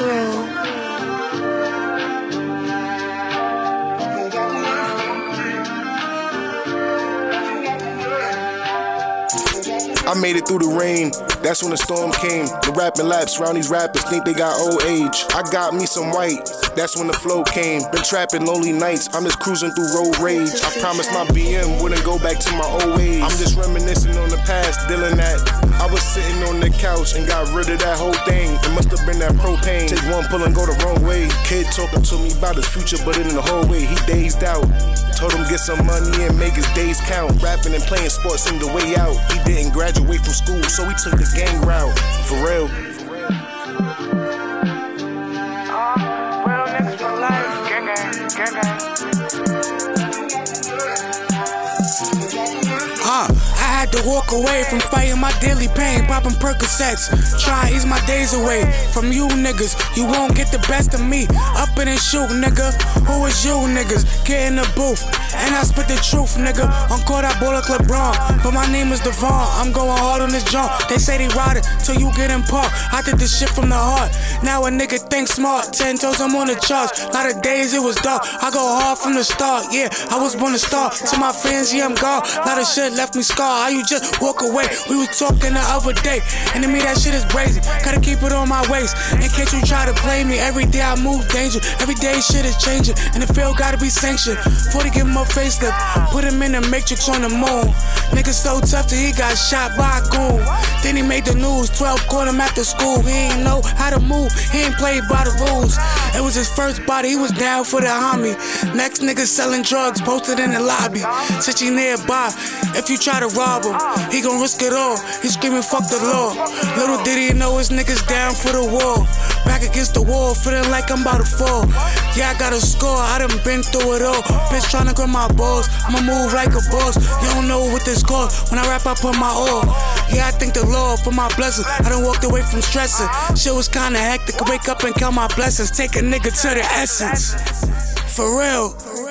through. I made it through the rain. That's when the storm came. The rapping laps round these rappers think they got old age. I got me some white. That's when the flow came. Been trapping lonely nights. I'm just cruising through road rage. I promised my BM wouldn't go back to my old ways. I'm just reminiscing on the past, dealing that. I was sitting on the couch and got rid of that whole thing. It must have been that propane. Take one pull and go the wrong way. Kid talking to me about his future, but in the hallway, he dazed out. Told him get some money and make his days count. Rapping and playing sports seemed the way out. He didn't graduate from school, so he took the gang route. For. Real walk away from fighting my daily pain, popping Percocets, Try ease my days away from you niggas. You won't get the best of me. Up in and shoot, nigga. Who is you niggas? Get in the booth, and I spit the truth, nigga. On court, I ball like LeBron, but my name is Devon. I'm going hard on this joint. They say they ride it till you get in park. I did this shit from the heart. Now a nigga think smart. Ten toes, I'm on the charts. Lot of days it was dark. I go hard from the start. Yeah, I was born to start. To my fans, yeah, I'm gone. A lot of shit left me scarred. How you just walk away? We was talking the other day, and to me that shit is crazy. Gotta keep it on my waist in case you try to play me. Every day I move danger. Every day shit is changing, and the field gotta be sanctioned. 40 give him a facelift, put him in the matrix on the moon. Nigga so tough that he got shot by a goon. Then he made the news. 12 caught him after school. He ain't know how to move. He ain't played by the rules. It was his first body. He was down for the homie. Next nigga selling drugs, posted in the lobby. Sitting nearby. If you try to rob him, he gon' risk it all. He screaming, fuck the law. Little did he know his niggas down for the war. Back against the wall, feeling like I'm about to fall. Yeah, I got a score, I done been through it all. Bitch tryna grab my balls, I'ma move like a boss. You don't know what this cost. When I rap, I put my all. Yeah, I thank the Lord for my blessings. I done walked away from stressing. Shit was kinda hectic. Wake up and count my blessings. Take a nigga to the essence. For real.